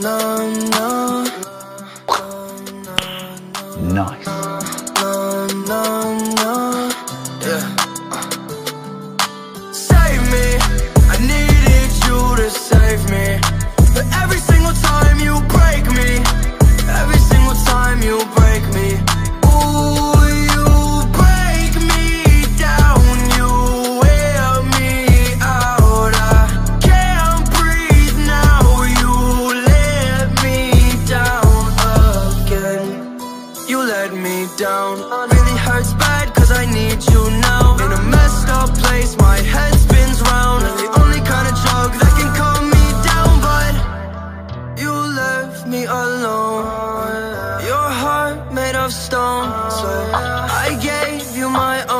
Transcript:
numb, numb. left me alone. Your heart made of stone So I gave you my own